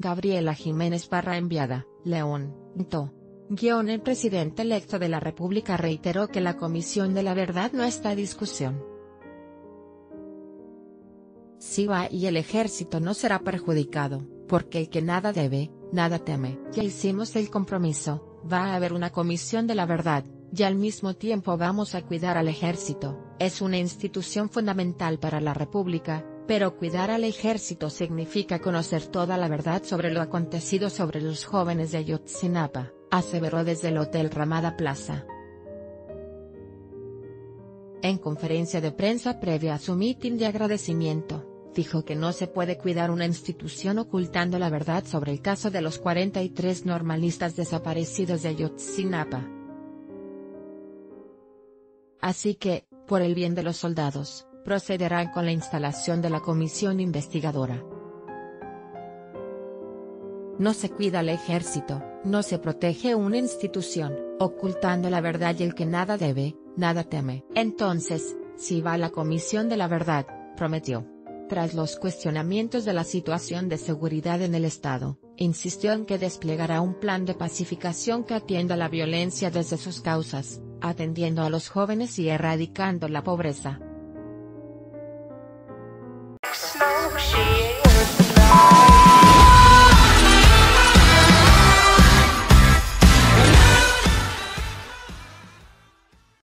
Gabriela Jiménez Parra enviada, León, To. Guión el presidente electo de la República reiteró que la Comisión de la Verdad no está a discusión. SIVA y el ejército no será perjudicado, porque el que nada debe, nada teme. Ya hicimos el compromiso, va a haber una comisión de la verdad, y al mismo tiempo vamos a cuidar al ejército, es una institución fundamental para la República, pero cuidar al ejército significa conocer toda la verdad sobre lo acontecido sobre los jóvenes de Ayotzinapa, aseveró desde el Hotel Ramada Plaza. En conferencia de prensa previa a su mitin de agradecimiento, dijo que no se puede cuidar una institución ocultando la verdad sobre el caso de los 43 normalistas desaparecidos de Ayotzinapa. Así que, por el bien de los soldados, procederán con la instalación de la comisión investigadora. No se cuida al ejército, no se protege una institución, ocultando la verdad y el que nada debe, nada teme. Entonces, si va la comisión de la verdad, prometió. Tras los cuestionamientos de la situación de seguridad en el Estado, insistió en que desplegará un plan de pacificación que atienda la violencia desde sus causas, atendiendo a los jóvenes y erradicando la pobreza. smoke shit.